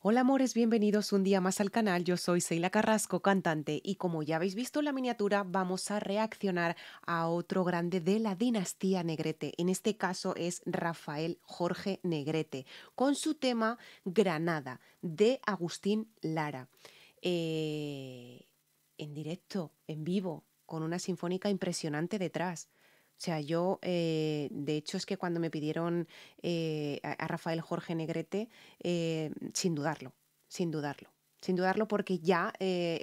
Hola amores, bienvenidos un día más al canal. Yo soy Seila Carrasco, cantante, y como ya habéis visto en la miniatura, vamos a reaccionar a otro grande de la dinastía Negrete. En este caso es Rafael Jorge Negrete, con su tema Granada, de Agustín Lara. Eh, en directo, en vivo, con una sinfónica impresionante detrás. O sea, yo, eh, de hecho, es que cuando me pidieron eh, a, Rafael Jorge Negrete, eh, sin dudarlo, sin dudarlo. Sin dudarlo porque ya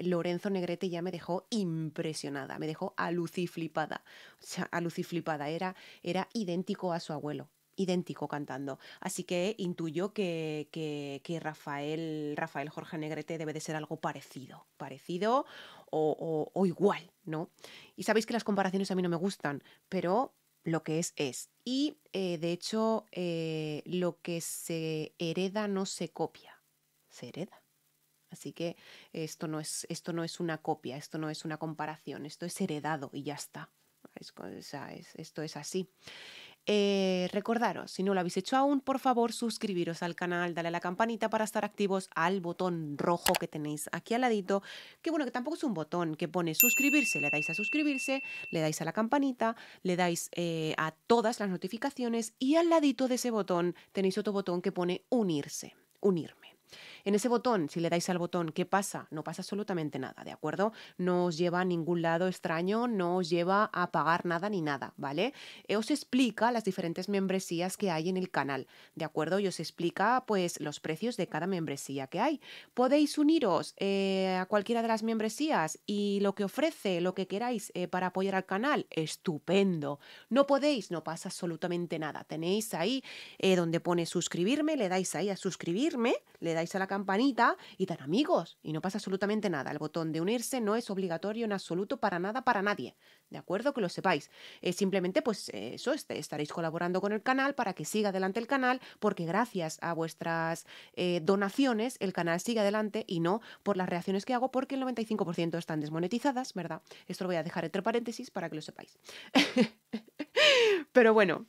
Lorenzo Negrete ya me dejó impresionada, me dejó aluciflipada. O sea, aluciflipada, era, era idéntico a su abuelo idéntico cantando. Así que intuyo que, Rafael, Rafael Jorge Negrete debe de ser algo parecido, parecido o, igual, ¿no? Y sabéis que las comparaciones a mí no me gustan, pero lo que es es. Y eh, de hecho, eh, lo que se hereda no se copia, se hereda. Así que esto no, es, esto no es una copia, esto no es una comparación, esto es heredado y ya está. esto es así. Eh, recordaros, si no lo habéis hecho aún, por favor suscribiros al canal, dale a la campanita para estar activos al botón rojo que tenéis aquí al ladito, que bueno, que tampoco es un botón que pone suscribirse, le dais a suscribirse, le dais a la campanita, le dais eh, a todas las notificaciones y al ladito de ese botón tenéis otro botón que pone unirse, unirme. En ese botón, si le dais al botón, ¿qué pasa? No pasa absolutamente nada, ¿de acuerdo? No os lleva a ningún lado extraño, no os lleva a pagar nada ni nada, ¿vale? Eh, os explica las diferentes membresías que hay en el canal, ¿de acuerdo? Y os explica, pues, los precios de cada membresía que hay. Podéis uniros eh, a cualquiera de las membresías y lo que ofrece, lo que queráis eh, para apoyar al canal, estupendo. No podéis, no pasa absolutamente nada. Tenéis ahí donde pone suscribirme, le dais ahí a suscribirme, le dais a la campanita y tan amigos. Y no pasa absolutamente nada. El botón de unirse no es obligatorio en absoluto para nada, para nadie. ¿De acuerdo? Que lo sepáis. simplemente, pues eso, este, estaréis colaborando con el canal para que siga adelante el canal, porque gracias a vuestras eh, donaciones el canal sigue adelante y no por las reacciones que hago, porque el 95% están desmonetizadas, ¿verdad? Esto lo voy a dejar entre paréntesis para que lo sepáis. Pero bueno,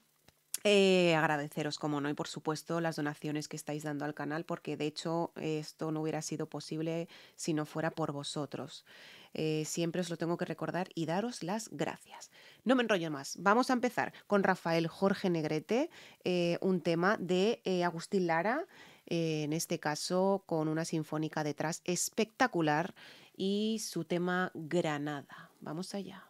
eh, agradeceros, como no, y por supuesto las donaciones que estáis dando al canal, porque de hecho esto no hubiera sido posible si no fuera por vosotros. Eh, siempre os lo tengo que recordar y daros las gracias. No me enrollo más. Vamos a empezar con Rafael Jorge Negrete, eh, un tema de Agustín Lara, en este caso con una sinfónica detrás espectacular y su tema Granada. Vamos allá.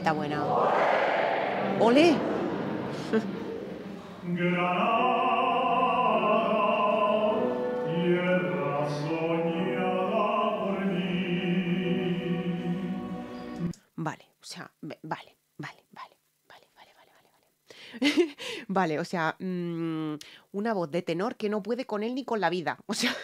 Trompeta buena. ¡Ole! Vale, o sea, vale, vale, vale. vale, o sea, mm, una voz de tenor que no puede con él ni con la vida. O sea,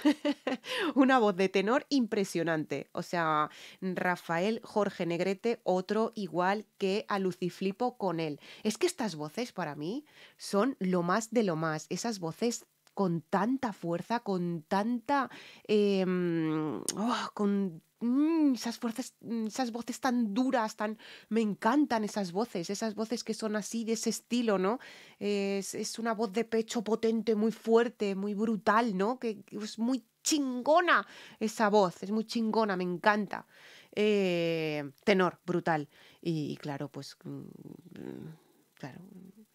una voz de tenor impresionante. O sea, Rafael Jorge Negrete, otro igual que a Luciflipo con él. Es que estas voces para mí son lo más de lo más. Esas voces con tanta fuerza, con tanta... Em, oh, con Mm, mm, esas voces tan duras, tan... Me encantan esas voces, esas voces que son así, de ese estilo, ¿no? Es, es una voz de pecho potente, muy fuerte, muy brutal, ¿no? Que, es muy chingona esa voz, es muy chingona, me encanta. Eh, tenor, brutal. Y, claro, pues... Mm, claro,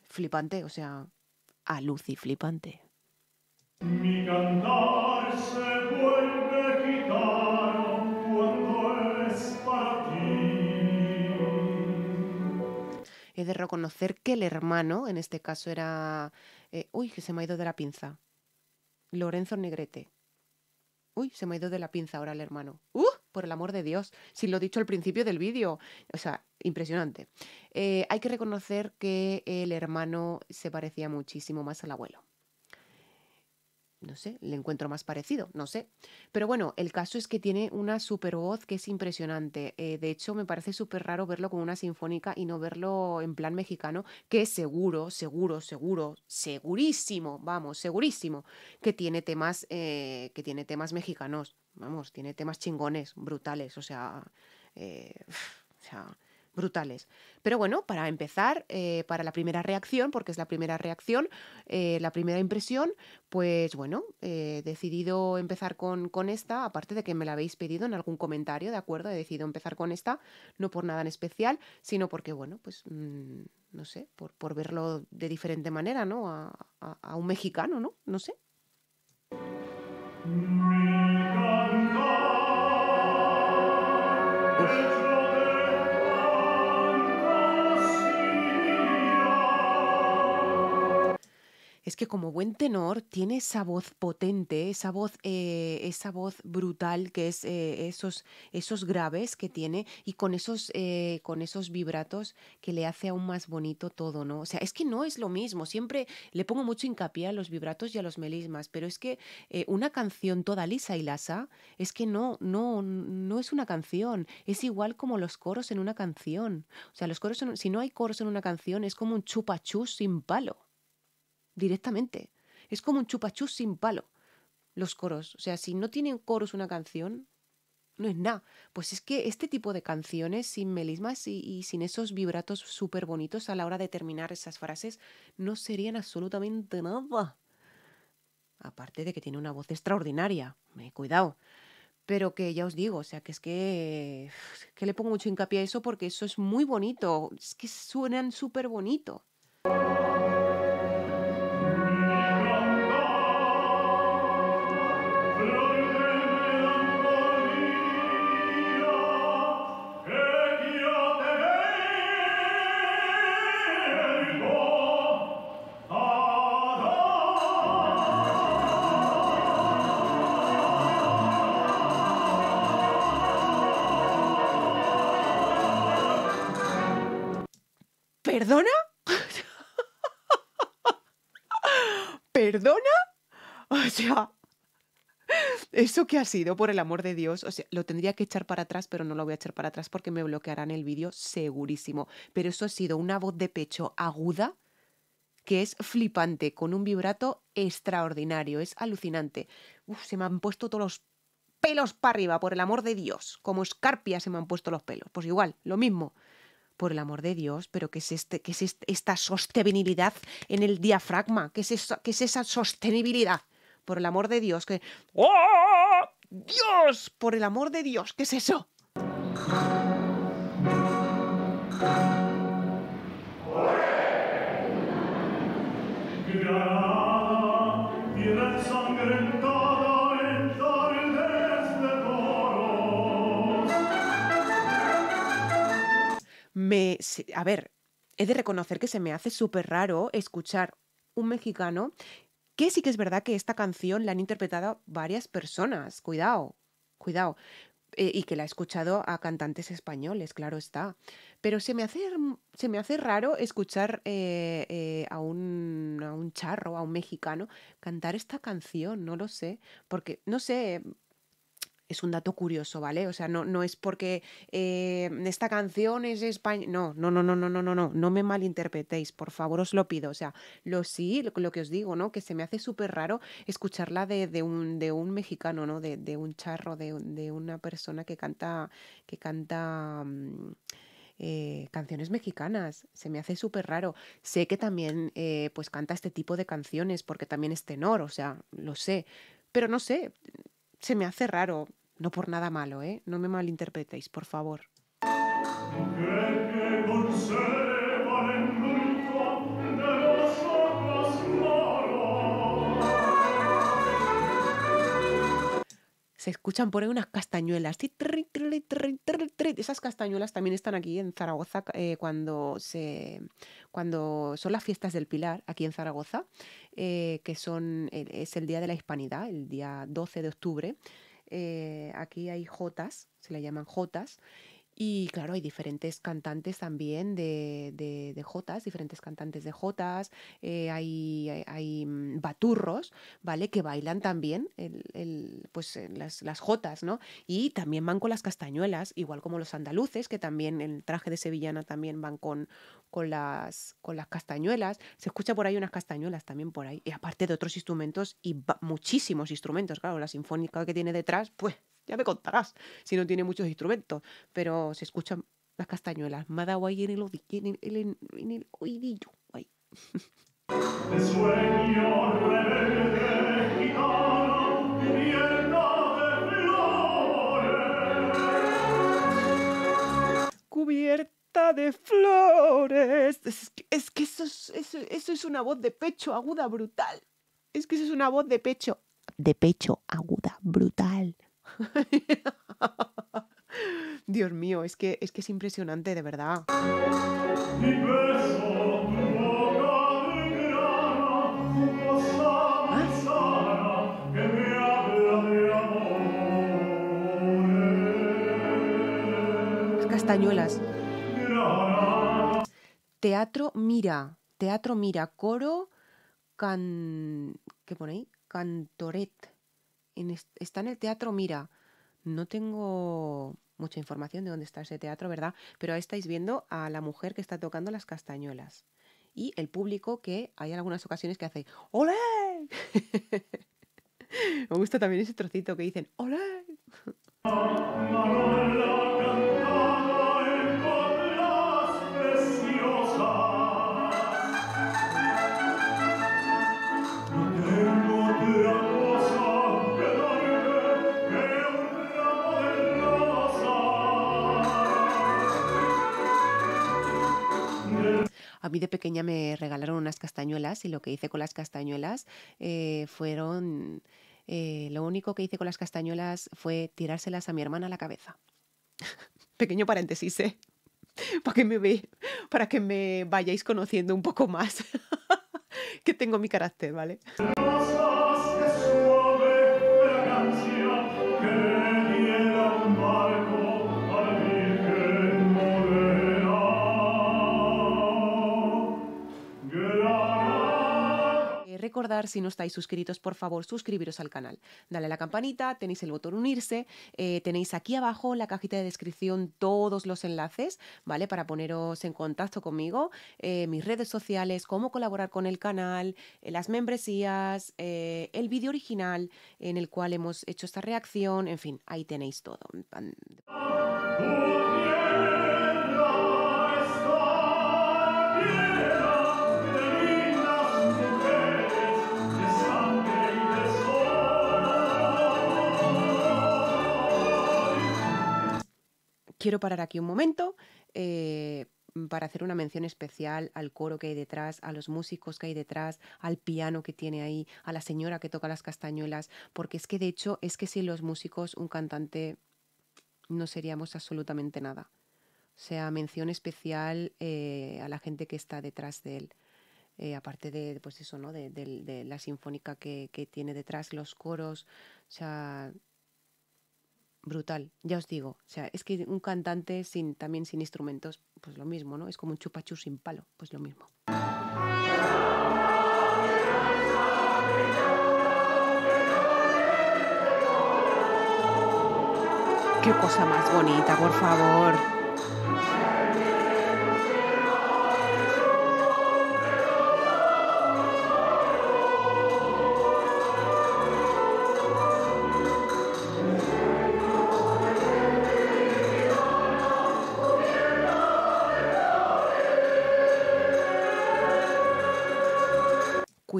flipante, o sea, a Lucy flipante. Mi cantar se vuelve he de reconocer que el hermano, en este caso era... Eh, uy, que se me ha ido de la pinza. Lorenzo Negrete. Uy, se me ha ido de la pinza ahora el hermano. ¡Uh! Por el amor de Dios, si lo he dicho al principio del vídeo. O sea, impresionante. Eh, hay que reconocer que el hermano se parecía muchísimo más al abuelo. No sé, le encuentro más parecido, no sé. Pero bueno, el caso es que tiene una super voz que es impresionante. Eh, de hecho, me parece súper raro verlo con una sinfónica y no verlo en plan mexicano, que seguro, seguro, seguro, segurísimo, vamos, segurísimo, que tiene temas, eh, que tiene temas mexicanos. Vamos, tiene temas chingones, brutales, o sea, eh, o sea brutales. Pero bueno, para empezar, eh, para la primera reacción, porque es la primera reacción, eh, la primera impresión, pues bueno, he decidido empezar con, con, esta, aparte de que me la habéis pedido en algún comentario, ¿de acuerdo? He decidido empezar con esta, no por nada en especial, sino porque, bueno, pues mm, no sé, por, por, verlo de diferente manera, ¿no? A, a un mexicano, ¿no? No sé. Es que como buen tenor tiene esa voz potente, esa voz, eh, esa voz brutal que es eh, esos, esos graves que tiene y con esos, eh, con esos vibratos que le hace aún más bonito todo, ¿no? O sea, es que no es lo mismo, siempre le pongo mucho hincapié a los vibratos y a los melismas, pero es que una canción toda lisa y lasa es que no, no, no es una canción, es igual como los coros en una canción. O sea, los coros, si no hay coros en una canción, es como un chupachus sin palo directamente. Es como un chupachus sin palo, los coros. O sea, si no tienen coros una canción, no es nada. Pues es que este tipo de canciones sin melismas y, sin esos vibratos súper bonitos a la hora de terminar esas frases no serían absolutamente nada. Aparte de que tiene una voz extraordinaria, me cuidado. Pero que ya os digo, o sea, que es que, que le pongo mucho hincapié a eso porque eso es muy bonito, es que suenan súper bonito. ¿Perdona? ¿Perdona? O sea, ¿eso qué ha sido, por el amor de Dios? O sea, lo tendría que echar para atrás, pero no lo voy a echar para atrás porque me bloquearán el vídeo segurísimo. Pero eso ha sido una voz de pecho aguda que es flipante, con un vibrato extraordinario, es alucinante. Uf, se me han puesto todos los pelos para arriba, por el amor de Dios. Como escarpia se me han puesto los pelos. Pues igual, lo mismo por el amor de Dios, pero ¿qué es, este, qué es esta sostenibilidad en el diafragma? ¿Qué es, eso, ¿Qué es esa sostenibilidad? Por el amor de Dios, que... ¡Oh! ¡Dios! Por el amor de Dios, ¿qué es eso? Me, a ver, he de reconocer que se me hace súper raro escuchar un mexicano que sí que es verdad que esta canción la han interpretado varias personas, cuidado, cuidado, eh, y que la he escuchado a cantantes españoles, claro está. Pero se me hace, se me hace raro escuchar eh, eh, a, un, a un charro, a un mexicano, cantar esta canción, no lo sé, porque, no sé, es un dato curioso, ¿vale? O sea, no, no es porque eh, esta canción es española. No, no, no, no, no, no, no, no. No me malinterpretéis, por favor, os lo pido. O sea, lo sí, lo, que os digo, ¿no? Que se me hace súper raro escucharla de, de, un, de un mexicano, ¿no? De, de un charro, de, de, una persona que canta. que canta. Mm, eh, canciones mexicanas. Se me hace súper raro. Sé que también eh, pues canta este tipo de canciones porque también es tenor, o sea, lo sé. Pero no sé, se me hace raro. No por nada malo, ¿eh? No me malinterpretéis, por favor. se escuchan por ahí unas castañuelas. Esas castañuelas también están aquí en Zaragoza eh, cuando, se, cuando son las fiestas del Pilar, aquí en Zaragoza, eh, que son, es el Día de la Hispanidad, el día 12 de octubre. Eh, aquí hay jotas, se le llaman jotas, Y claro, hay diferentes cantantes también de, de, de jotas, diferentes cantantes de jotas, eh, hay, hay- hay, mm, baturros, ¿vale? Que bailan también el, el- pues, eh, las, las jotas, ¿no? Y también van con las castañuelas, igual como los andaluces, que también el traje de sevillana también van con, con las, con las castañuelas. Se escucha por ahí unas castañuelas también por ahí. Y aparte de otros instrumentos y muchísimos instrumentos, claro, la sinfónica que tiene detrás, pues ya me contarás si no tiene muchos instrumentos, pero se escuchan las castañuelas. Me ha dado ahí en el, en el, en el- en el oídillo. Ay. De sueño rebelde gitano, llena de flores. Cubierta de flores. Es que, es que eso, es, eso, eso es una voz de pecho aguda brutal. Es que eso es una voz de pecho. De pecho aguda brutal. Dios mío, es que, es que es impresionante, de verdad. Amores. Castañuelas. Teatro Mira. Teatro Mira. Coro can... ¿Qué pone ahí? Cantoret. En es- está en el Teatro Mira. No tengo mucha información de dónde está ese teatro, ¿verdad? Pero ahí estáis viendo a la mujer que está tocando las castañuelas. Y el público que hay algunas ocasiones que hace ¡Olé! Me gusta también ese trocito que dicen ¡Olé! A mí de pequeña me regalaron unas castañuelas y lo que hice con las castañuelas eh, fueron... eh, lo único que hice con las castañuelas fue tirárselas a mi hermana a la cabeza. Pequeño paréntesis, ¿eh? Para que me ve, para que me vayáis conociendo un poco más. que tengo mi carácter, ¿vale? Recordar, si no estáis suscritos, por favor, suscribiros al canal. Dale a la campanita, tenéis el botón unirse, eh, tenéis aquí abajo en la cajita de descripción todos los enlaces, ¿vale? Para poneros en contacto conmigo, eh, mis redes sociales, cómo colaborar con el canal, eh, las membresías, el vídeo original en el cual hemos hecho esta reacción, en fin, ahí tenéis todo. Quiero parar aquí un momento eh, para hacer una mención especial al coro que hay detrás, a los músicos que hay detrás, al piano que tiene ahí, a la señora que toca las castañuelas, porque es que de hecho es que sin los músicos un cantante no seríamos absolutamente nada. O sea, mención especial eh, a la gente que está detrás de él. Eh, aparte de, pues eso, ¿no? De, la sinfónica que, que tiene detrás, los coros. O sea, brutal, ya os digo. O sea, es que un cantante sin, también sin instrumentos, pues lo mismo, ¿no? Es como un chupachú sin palo, pues lo mismo. Qué cosa más bonita, por favor.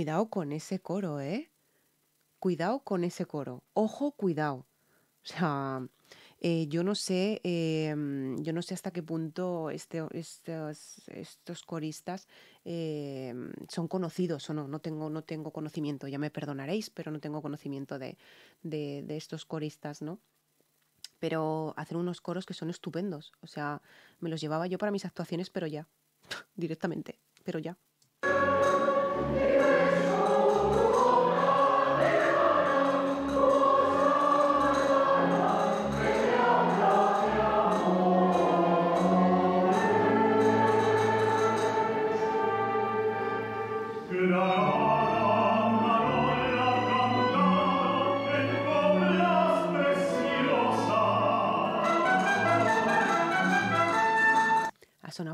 Cuidado con ese coro, ¿eh? Cuidado con ese coro. Ojo, cuidado. O sea, eh, yo no sé, em, yo no sé hasta qué punto este- estos, coristas em, son conocidos o no. No tengo, no tengo conocimiento, ya me perdonaréis, pero no tengo conocimiento de, de, de estos coristas, ¿no? Pero hacen unos coros que son estupendos. O sea, me los llevaba yo para mis actuaciones, pero ya, directamente, pero ya.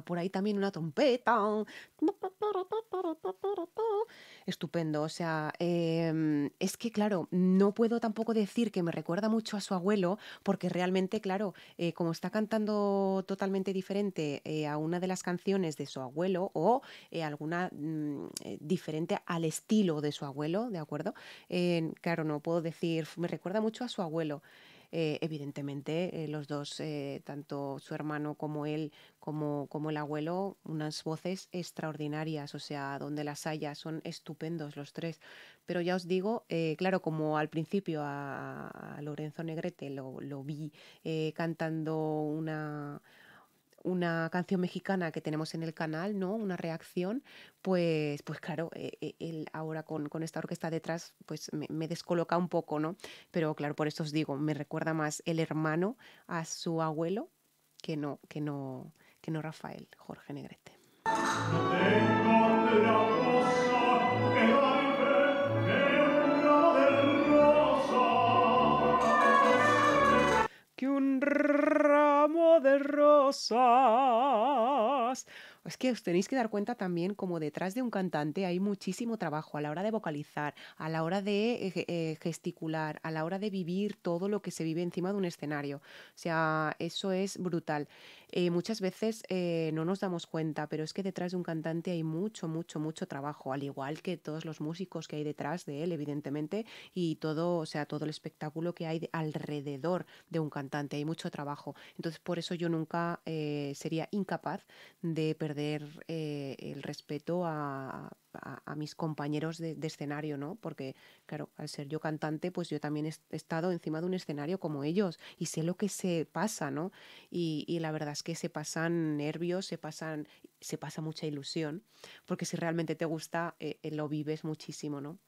Por ahí también una trompeta. Estupendo. O sea, em, es que, claro, no puedo tampoco decir que me recuerda mucho a su abuelo, porque realmente, claro, eh, como está cantando totalmente diferente eh, a una de las canciones de su abuelo o eh, alguna mm, diferente al estilo de su abuelo, ¿de acuerdo? Claro, no puedo decir, me recuerda mucho a su abuelo. Eh, evidentemente, eh, los dos, eh, tanto su hermano como él, como, como el abuelo, unas voces extraordinarias, o sea, donde las haya, son estupendos los tres. Pero ya os digo, claro, como al principio a, a Lorenzo Negrete lo, lo vi cantando una, una canción mexicana que tenemos en el canal, ¿no? Una reacción, pues, pues claro, eh, eh, él ahora con, esta orquesta detrás, pues me, descoloca un poco, ¿no? Pero claro, por esto os digo, me recuerda más el hermano a su abuelo que no, que no, que no Rafael, Jorge Negrete. Que un de rosas. Es que os tenéis que dar cuenta también como detrás de un cantante hay muchísimo trabajo a la hora de vocalizar, a la hora de eh, eh, gesticular, a la hora de vivir todo lo que se vive encima de un escenario. O sea, eso es brutal. Eh, muchas veces eh, no nos damos cuenta, pero es que detrás de un cantante hay mucho, mucho, mucho trabajo, al igual que todos los músicos que hay detrás de él, evidentemente, y todo, o sea, todo el espectáculo que hay de- alrededor de un cantante. Hay mucho trabajo. Entonces, por eso yo nunca eh, sería incapaz de perder eh, el respeto a, a- mis compañeros de, de escenario, ¿no? Porque, claro, al ser yo cantante, pues yo también he estado encima de un escenario como ellos y sé lo que se pasa, ¿no? Y, y la verdad que se pasan nervios, se pasan, se pasa mucha ilusión, porque si realmente te gusta, eh, eh, lo vives muchísimo, ¿no?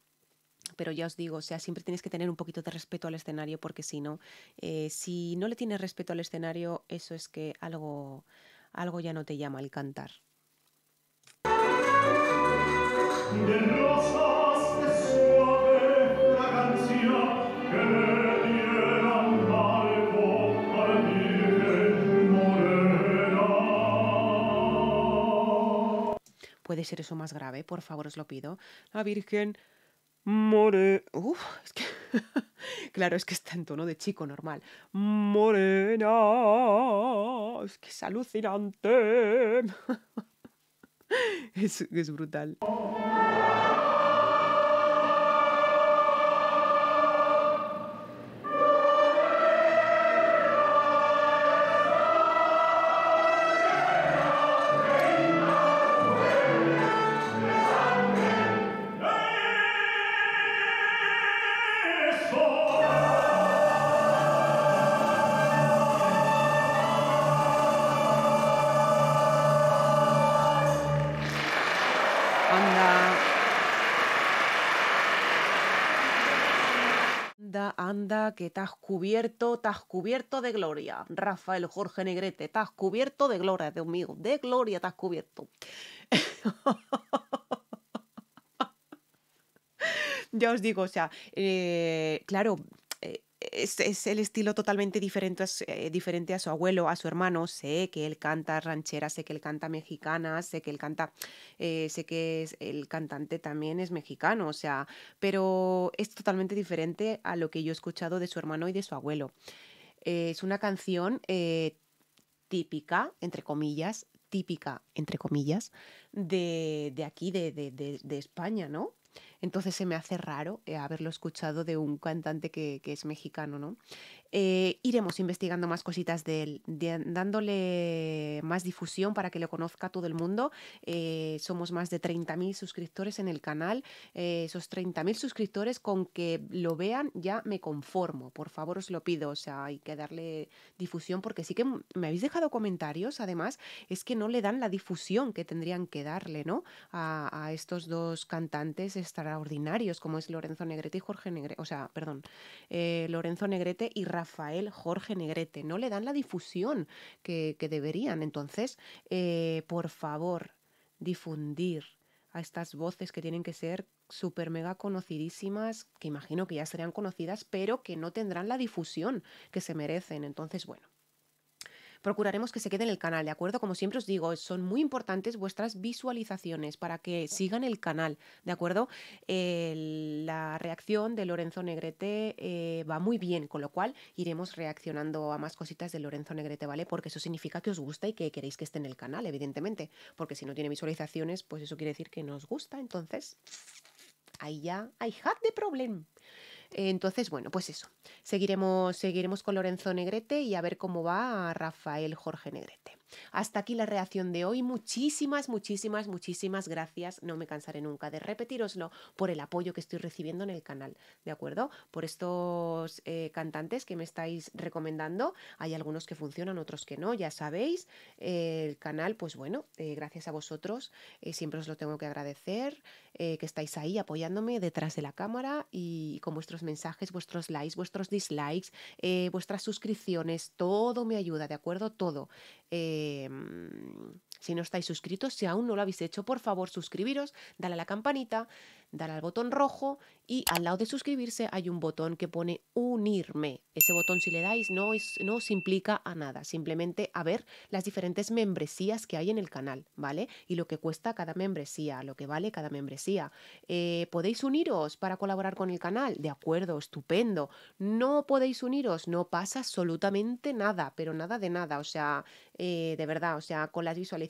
Pero ya os digo, o sea, siempre tienes que tener un poquito de respeto al escenario, porque si no, eh, si no le tienes respeto al escenario, eso es que algo, algo ya no te llama el cantar. Ser eso más grave? Por favor, os lo pido. La Virgen more... Uf, es que... claro, es que está en tono de chico normal. Morena. Es que es alucinante. es, es brutal. Que te has cubierto, te has cubierto de gloria. Rafael Jorge Negrete, te has cubierto de gloria, Dios mío, de gloria te has cubierto. Ya os digo, o sea, eh, claro, es, es el estilo totalmente diferente, eh, diferente a su abuelo, a su hermano. Sé que él canta ranchera, sé que él canta mexicana, sé que él canta, eh, sé que es- el cantante también es mexicano, o sea, pero es totalmente diferente a lo que yo he escuchado de su hermano y de su abuelo. Es una canción eh, típica, entre comillas, típica, entre comillas, de, de aquí, de- de- de España, ¿no? Entonces se me hace raro eh, haberlo escuchado de un cantante que, es mexicano, ¿no? Eh, iremos investigando más cositas de él, dándole más difusión para que lo conozca todo el mundo. Eh, somos más de 30.000 suscriptores en el canal. Esos 30.000 suscriptores con que lo vean ya me conformo. Por favor, os lo pido. O sea, hay que darle difusión porque sí que me habéis dejado comentarios, además, es que no le dan la difusión que tendrían que darle, ¿no? A, a estos dos cantantes extraordinarios como es Lorenzo Negrete y Jorge Negrete, o sea, perdón, eh, Lorenzo Negrete y Rafael Jorge Negrete. No le dan la difusión que, deberían. Entonces, eh, por favor, difundir a estas voces que tienen que ser súper mega conocidísimas, que imagino que ya serían conocidas, pero que no tendrán la difusión que se merecen. Entonces, bueno. Procuraremos que se quede en el canal, ¿de acuerdo? Como siempre os digo, son muy importantes vuestras visualizaciones para que sigan el canal, ¿de acuerdo? la reacción de Lorenzo Negrete eh, va muy bien, con lo cual iremos reaccionando a más cositas de Lorenzo Negrete, ¿vale? Porque eso significa que os gusta y que queréis que esté en el canal, evidentemente, porque si no tiene visualizaciones, pues eso quiere decir que no os gusta, entonces ahí ya hay had de problem. Entonces, bueno, pues eso. Seguiremos, seguiremos con Lorenzo Negrete y a ver cómo va Rafael Jorge Negrete. Hasta aquí la reacción de hoy. Muchísimas, muchísimas, muchísimas gracias. No me cansaré nunca de repetiroslo por el apoyo que estoy recibiendo en el canal, ¿de acuerdo? Por estos eh, cantantes que me estáis recomendando. Hay algunos que funcionan, otros que no, ya sabéis. el canal, pues bueno, eh, gracias a vosotros, eh, siempre os lo tengo que agradecer, que estáis ahí apoyándome detrás de la cámara y con vuestros mensajes, vuestros likes, vuestros dislikes, vuestras suscripciones, todo me ayuda, ¿de acuerdo? Todo. Em, si no estáis suscritos, si aún no lo habéis hecho, por favor suscribiros, dale a la campanita, dale al botón rojo y al lado de suscribirse hay un botón que pone unirme. Ese botón si le dais no, no os implica a nada, simplemente a ver las diferentes membresías que hay en el canal, ¿vale? Y lo que cuesta cada membresía, lo que vale cada membresía. Eh, ¿Podéis uniros para colaborar con el canal? De acuerdo, estupendo. ¿No podéis uniros? No pasa absolutamente nada, pero nada de nada. O sea, eh, de verdad, o sea, con las visualizaciones,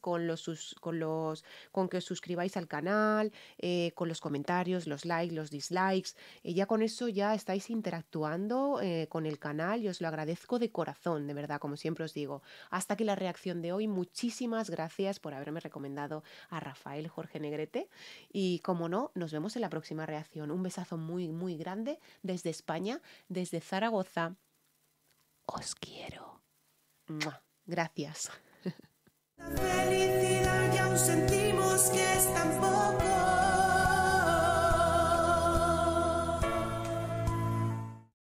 con los, con los, con que os suscribáis al canal, eh, con los comentarios, los likes, los dislikes, eh, ya con eso ya estáis interactuando con el canal y os lo agradezco de corazón, de verdad, como siempre os digo. Hasta aquí la reacción de hoy. Muchísimas gracias por haberme recomendado a Rafael Jorge Negrete y como no, nos vemos en la próxima reacción. Un besazo muy, muy grande desde España, desde Zaragoza. Os quiero. Gracias. Felicidad ya aún sentimos que es tan poco.